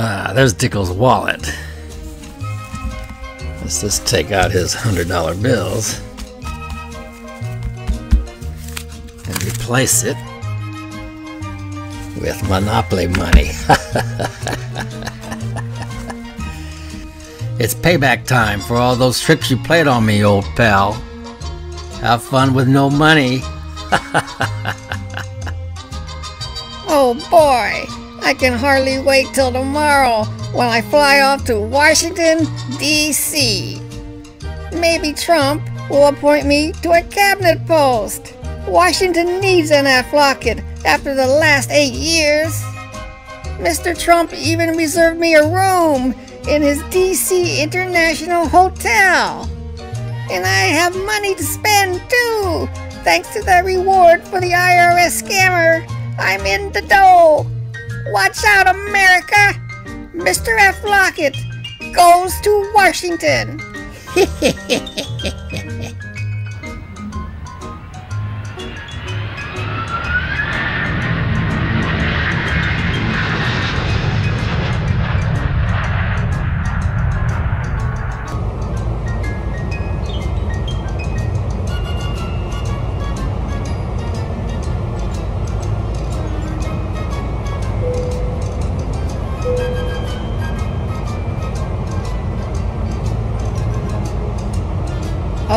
Ah, there's Dickel's wallet. Let's just take out his hundred dollar bills and replace it with Monopoly money. it's payback time for all those tricks you played on me, old pal. Have fun with no money. can hardly wait till tomorrow when I fly off to Washington, D.C. Maybe Trump will appoint me to a cabinet post. Washington needs an Aflockett after the last eight years. Mr. Trump even reserved me a room in his D.C. International Hotel. And I have money to spend too, thanks to the reward for the IRS scammer. I'm in the dough. Watch out, America! Mr. F. Lockett goes to Washington.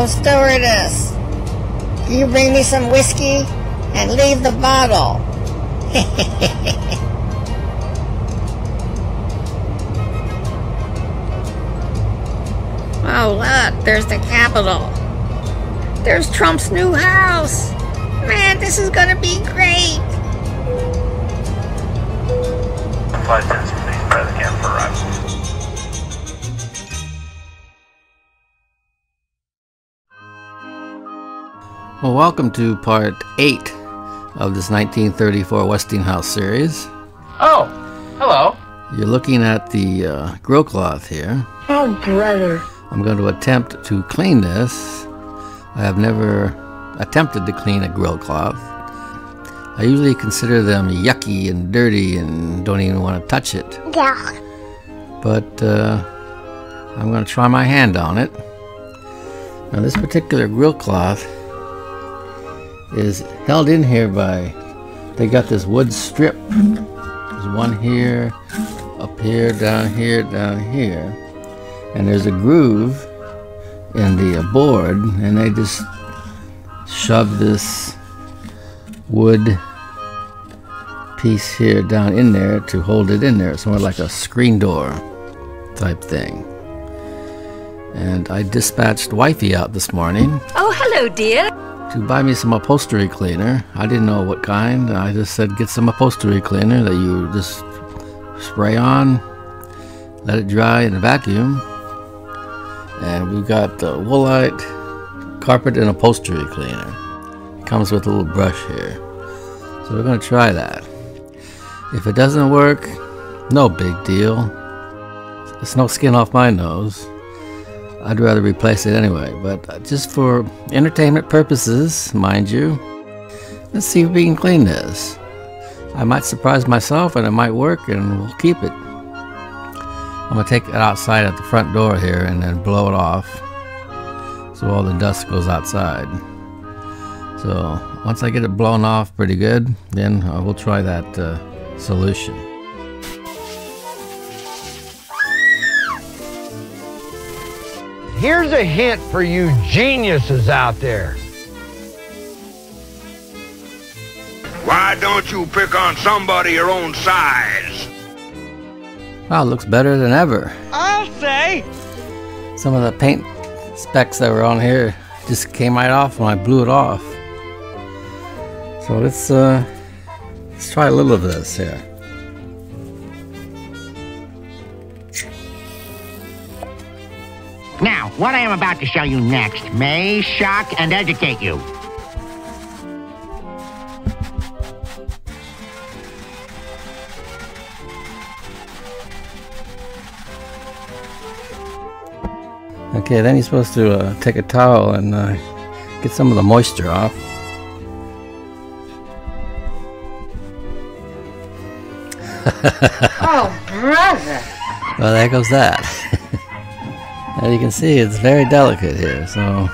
Oh, stewardess, you bring me some whiskey and leave the bottle. oh, look, there's the Capitol. There's Trump's new house. Man, this is gonna be great. Flight 10 please prepare the camp for. Well, welcome to part 8 of this 1934 Westinghouse series. Oh, hello. You're looking at the uh, grill cloth here. Oh, brother. I'm going to attempt to clean this. I have never attempted to clean a grill cloth. I usually consider them yucky and dirty and don't even want to touch it. Yeah. But uh, I'm going to try my hand on it. Now, this particular grill cloth is held in here by they got this wood strip. There's one here up here down here down here. And there's a groove in the board and they just shove this wood piece here down in there to hold it in there. It's more like a screen door type thing. And I dispatched wifey out this morning. Oh, hello, dear to buy me some upholstery cleaner. I didn't know what kind. I just said get some upholstery cleaner that you just spray on, let it dry in a vacuum. And we've got the Woolite carpet and upholstery cleaner. It comes with a little brush here. So we're to try that. If it doesn't work, no big deal. It's no skin off my nose. I'd rather replace it anyway, but just for entertainment purposes, mind you, let's see if we can clean this. I might surprise myself and it might work and we'll keep it. I'm to take it outside at the front door here and then blow it off so all the dust goes outside. So once I get it blown off pretty good, then uh, we'll try that uh, solution. Here's a hint for you geniuses out there. Why don't you pick on somebody your own size? Wow, looks better than ever. I'll say. Some of the paint specks that were on here just came right off when I blew it off. So let's uh, let's try a little of this here. What I am about to show you next may shock and educate you. Okay, then you're supposed to uh, take a towel and uh, get some of the moisture off. oh, brother. casa. Well, there goes that. As you can see, it's very delicate here, so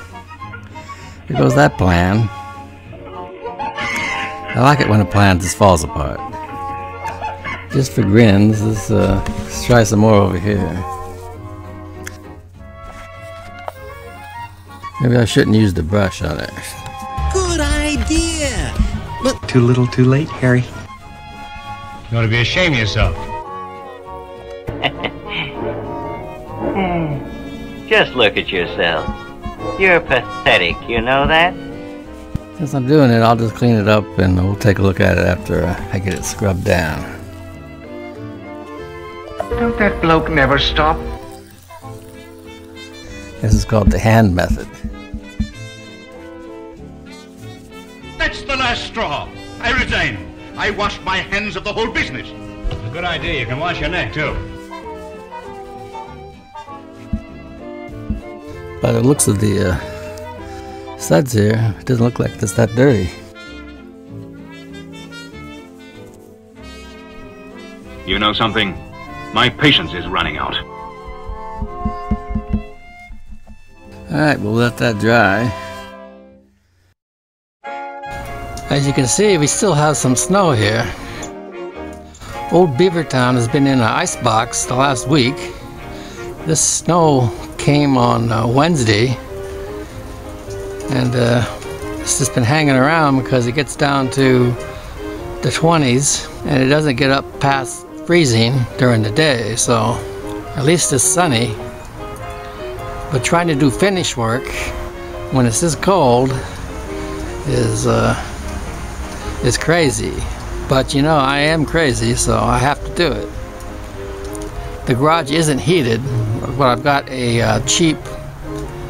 here goes that plan. I like it when a plan just falls apart. Just for grins, let's, uh, let's try some more over here. Maybe I shouldn't use the brush on it. Good idea. But too little, too late, Harry. You ought to be ashamed of yourself. Just look at yourself. You're pathetic, you know that? Since I'm doing it, I'll just clean it up and we'll take a look at it after I get it scrubbed down. Don't that bloke never stop? This is called the hand method. That's the last straw. I resign. I wash my hands of the whole business. A good idea. You can wash your neck, too. By the looks of the uh, suds here, it doesn't look like it's that dirty. You know something? My patience is running out. Alright, we'll let that dry. As you can see, we still have some snow here. Old Beavertown has been in an ice box the last week. This snow came on uh, Wednesday and uh, it's just been hanging around because it gets down to the 20s and it doesn't get up past freezing during the day so at least it's sunny. But trying to do finish work when it's this cold is uh, is crazy. But you know I am crazy so I have to do it. The garage isn't heated but I've got a uh, cheap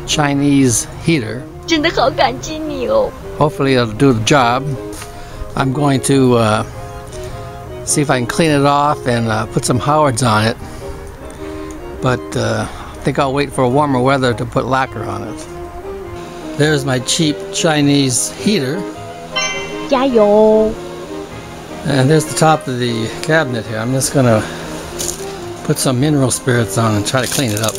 Chinese heater 真的好感激你哦。 hopefully it'll do the job I'm going to uh, see if I can clean it off and uh, put some Howards on it but uh, I think I'll wait for warmer weather to put lacquer on it there's my cheap Chinese heater 加油！ and there's the top of the cabinet here I'm just gonna put some mineral spirits on and try to clean it up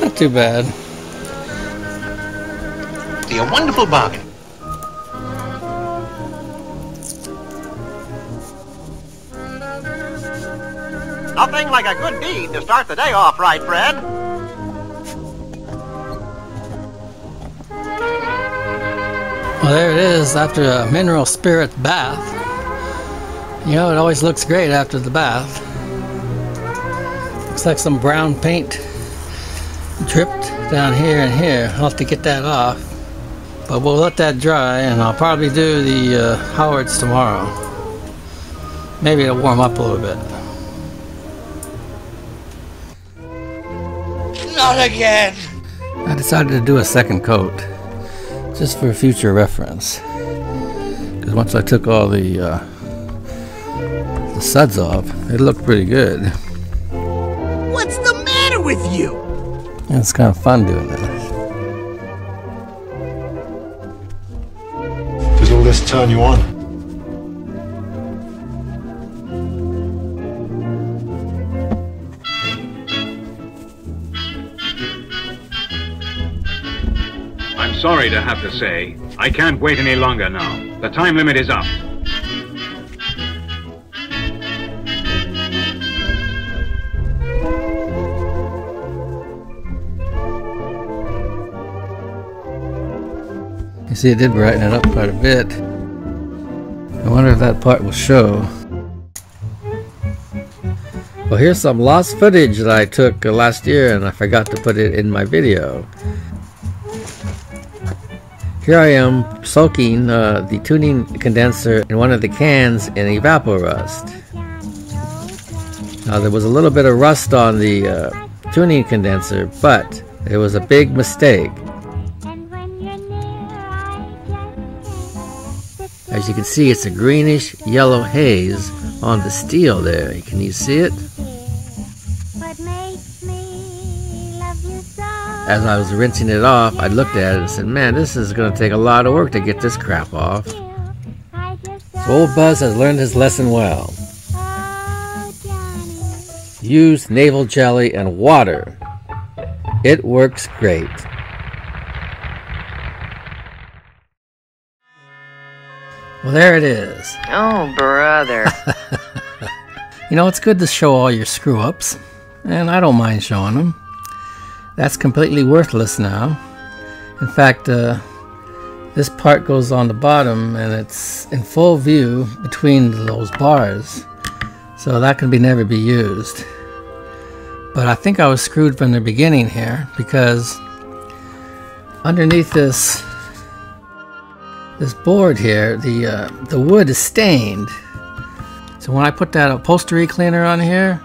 not too bad Be a wonderful bargain. Nothing like a good deed to start the day off right, Fred. Well, there it is after a mineral spirit bath. You know, it always looks great after the bath. Looks like some brown paint dripped down here and here. I'll have to get that off. But we'll let that dry and I'll probably do the uh, Howards tomorrow. Maybe it'll warm up a little bit. Not again. I decided to do a second coat just for future reference. Because once I took all the, uh, the suds off, it looked pretty good. What's the matter with you? And it's kind of fun doing this. Does all this turn you on? Sorry to have to say, I can't wait any longer now. The time limit is up. You see, it did brighten it up quite a bit. I wonder if that part will show. Well, here's some lost footage that I took uh, last year and I forgot to put it in my video. Here I am soaking uh, the tuning condenser in one of the cans in Evaporust. Now there was a little bit of rust on the uh, tuning condenser, but it was a big mistake. As you can see, it's a greenish yellow haze on the steel there. Can you see it? As I was rinsing it off, I looked at it and said, man, this is going to take a lot of work to get this crap off. So old Buzz has learned his lesson well. Use naval jelly and water. It works great. Well, there it is. Oh, brother. you know, it's good to show all your screw ups, and I don't mind showing them. That's completely worthless now. In fact, uh, this part goes on the bottom and it's in full view between those bars, so that can be never be used. But I think I was screwed from the beginning here because underneath this this board here, the uh, the wood is stained. So when I put that upholstery cleaner on here,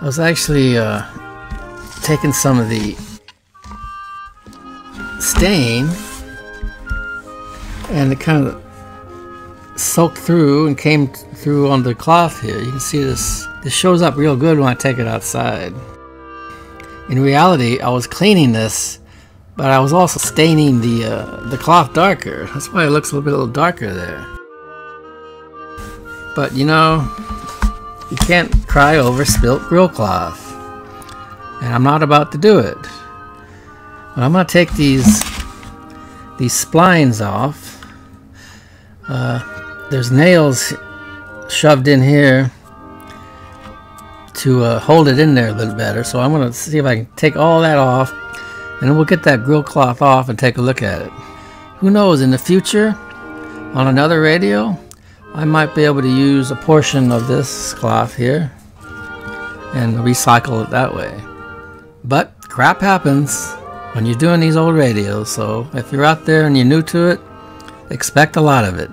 I was actually uh, taking some of the stain and it kind of soaked through and came through on the cloth here. You can see this. This shows up real good when I take it outside. In reality, I was cleaning this but I was also staining the uh, the cloth darker. That's why it looks a little bit a little darker there. But you know, you can't cry over spilt grill cloth. And I'm not about to do it. But I'm going to take these these splines off. Uh, there's nails shoved in here to uh, hold it in there a little better. So I'm going to see if I can take all that off and we'll get that grill cloth off and take a look at it. Who knows, in the future, on another radio, I might be able to use a portion of this cloth here and recycle it that way. But crap happens when you're doing these old radios, so if you're out there and you're new to it, expect a lot of it.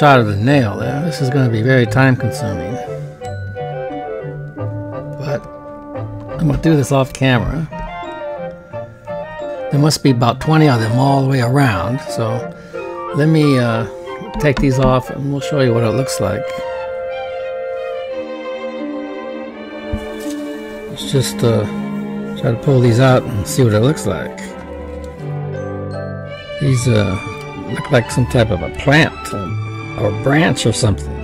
Shot of the nail there. This is going to be very time consuming. But I'm going to do this off camera. There must be about 20 of them all the way around. So let me uh, take these off and we'll show you what it looks like. Let's just uh, try to pull these out and see what it looks like. These uh, look like some type of a plant or branch or something.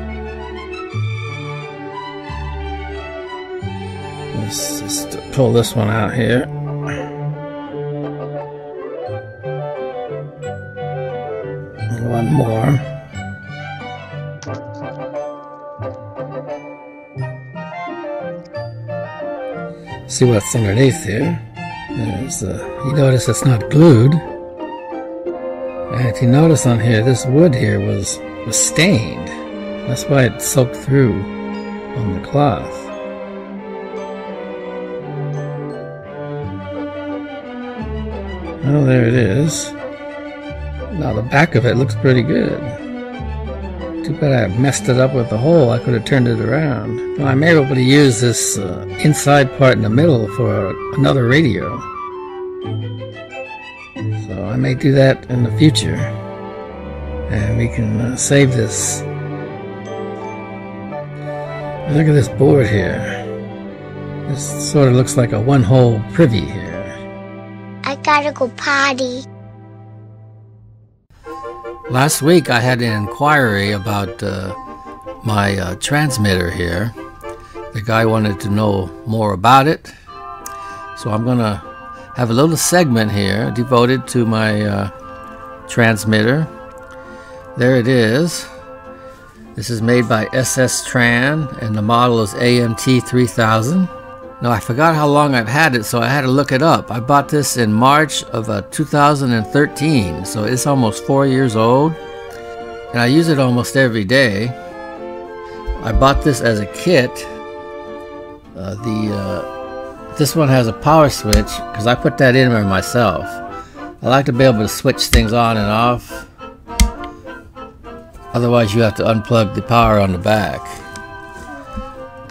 Let's just pull this one out here. one more. See what's underneath here. There's, uh, you notice it's not glued. And if you notice on here, this wood here was, was stained. That's why it soaked through on the cloth. Oh, there it is. Now the back of it looks pretty good. Too bad I messed it up with the hole. I could have turned it around. Well, I'm able to use this uh, inside part in the middle for another radio. So I may do that in the future. And we can uh, save this. Look at this board here. This sort of looks like a one-hole privy here. I gotta go potty. Last week I had an inquiry about uh, my uh, transmitter here. The guy wanted to know more about it. So I'm going to have a little segment here devoted to my uh, transmitter. There it is. This is made by SSTran and the model is AMT 3000. Now I forgot how long I've had it, so I had to look it up. I bought this in March of uh, 2013, so it's almost four years old. And I use it almost every day. I bought this as a kit. Uh, the uh, This one has a power switch, because I put that in there myself. I like to be able to switch things on and off. Otherwise you have to unplug the power on the back.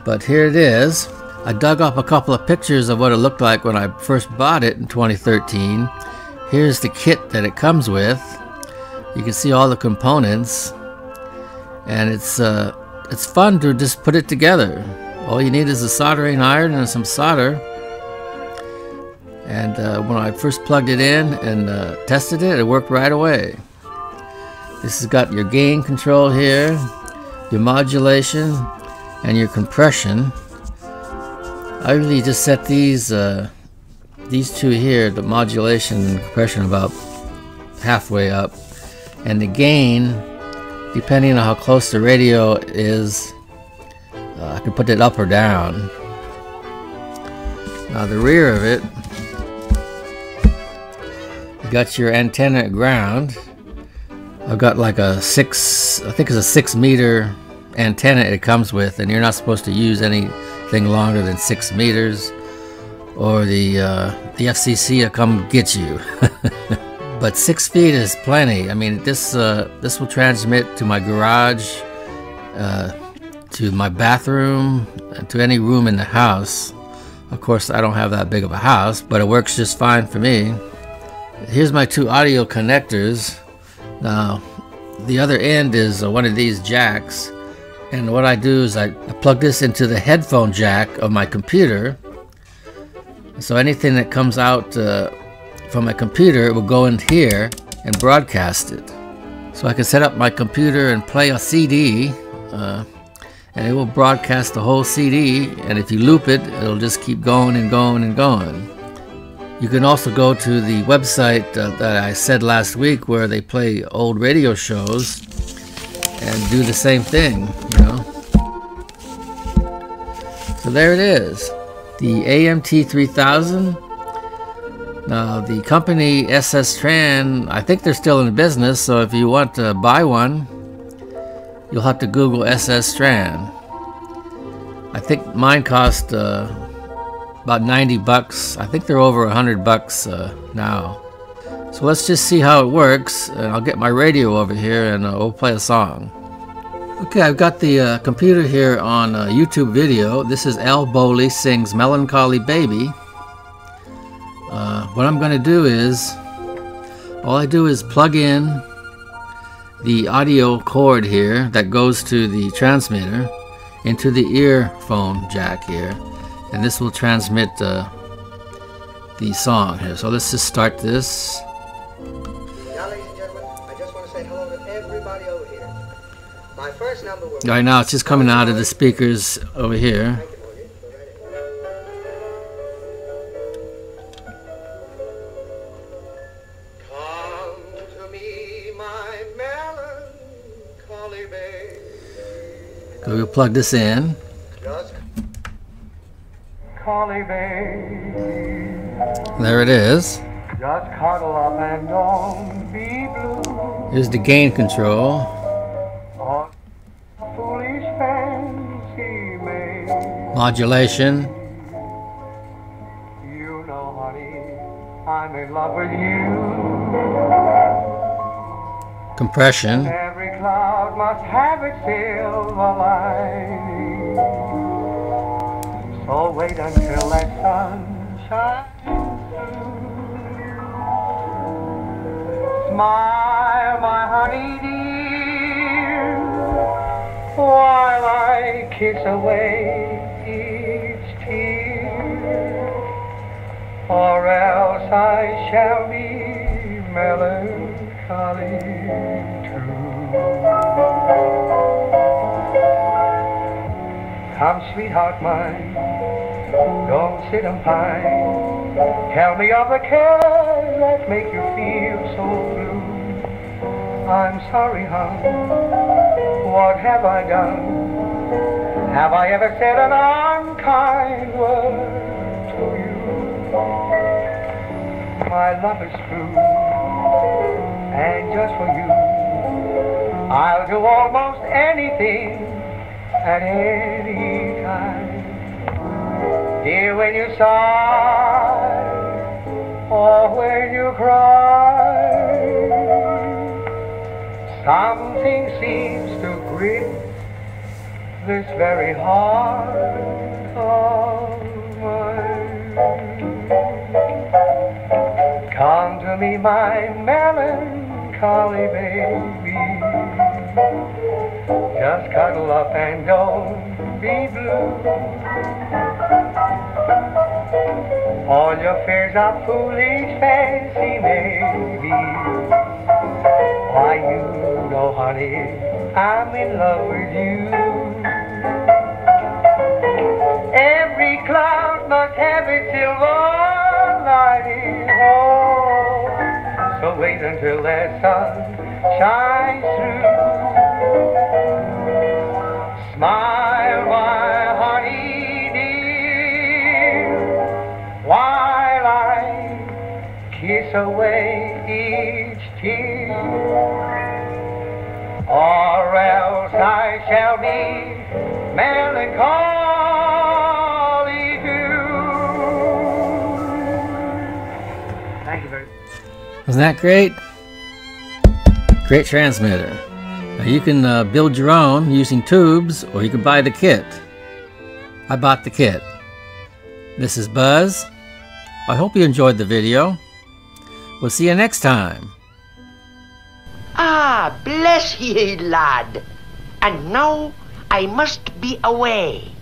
But here it is. I dug up a couple of pictures of what it looked like when I first bought it in 2013. Here's the kit that it comes with. You can see all the components, and it's uh, it's fun to just put it together. All you need is a soldering iron and some solder. And uh, when I first plugged it in and uh, tested it, it worked right away. This has got your gain control here, your modulation, and your compression. I really just set these uh, these two here, the modulation and compression about halfway up. And the gain, depending on how close the radio is, uh, I can put it up or down. Now the rear of it, you got your antenna ground. I've got like a six, I think it's a six meter antenna it comes with, and you're not supposed to use anything longer than six meters, or the uh, the FCC will come get you. but six feet is plenty. I mean, this uh, this will transmit to my garage, uh, to my bathroom, to any room in the house. Of course, I don't have that big of a house, but it works just fine for me. Here's my two audio connectors. Now, the other end is uh, one of these jacks and what I do is I, I plug this into the headphone jack of my computer. So anything that comes out uh, from my computer will go in here and broadcast it. So I can set up my computer and play a CD uh, and it will broadcast the whole CD and if you loop it it'll just keep going and going and going. You can also go to the website uh, that I said last week where they play old radio shows and do the same thing, you know. So there it is, the AMT 3000. Now the company SSTran, I think they're still in business, so if you want to buy one, you'll have to Google SSTran. I think mine cost uh, about 90 bucks. I think they're over 100 bucks uh, now. So let's just see how it works, and I'll get my radio over here and uh, we'll play a song. Okay, I've got the uh, computer here on uh, YouTube video. This is Al Bowlly sings Melancholy Baby. Uh, what I'm going to do is, all I do is plug in the audio cord here that goes to the transmitter into the earphone jack here and this will transmit uh, the song here. So let's just start this. Now, ladies and gentlemen, I just want to say hello to everybody over here. My first number will Right now, it's just coming out of the speakers over here. Come to me, my melancholy babe. So we'll plug this in. Collie babe. There it is. Just cuddle up and don't be blue. Here's the gain control. Foolish fancy made. Modulation. You know, honey, I'm in love with you. Compression. Every cloud must have its silver lining. So wait until that sun shines. Smile, my honey dear, while I kiss away each tear, or else I shall be melancholy too. Come, sweetheart mine, don't sit and pine. Tell me of the cares that make you feel so blue. I'm sorry, hon. What have I done? Have I ever said an unkind word to you? My love is true, and just for you, I'll do almost anything at any time. Dear, when you sigh or when you cry, something seems to grip this very heart of mine. Come to me, my melancholy baby. Just cuddle up and don't be blue. All your fears are foolish fancy, maybe. Why, you know, honey, I'm in love with you. Every cloud must have its silver lining. Oh, so wait until that sun shines through. Away each tear, or else I shall be melancholy too. Thank you very much. Isn't that great? Great transmitter. Now you can uh, build your own using tubes or you can buy the kit. I bought the kit. This is Buzz. I hope you enjoyed the video. We'll see you next time. Ah, bless ye, lad. And now I must be away.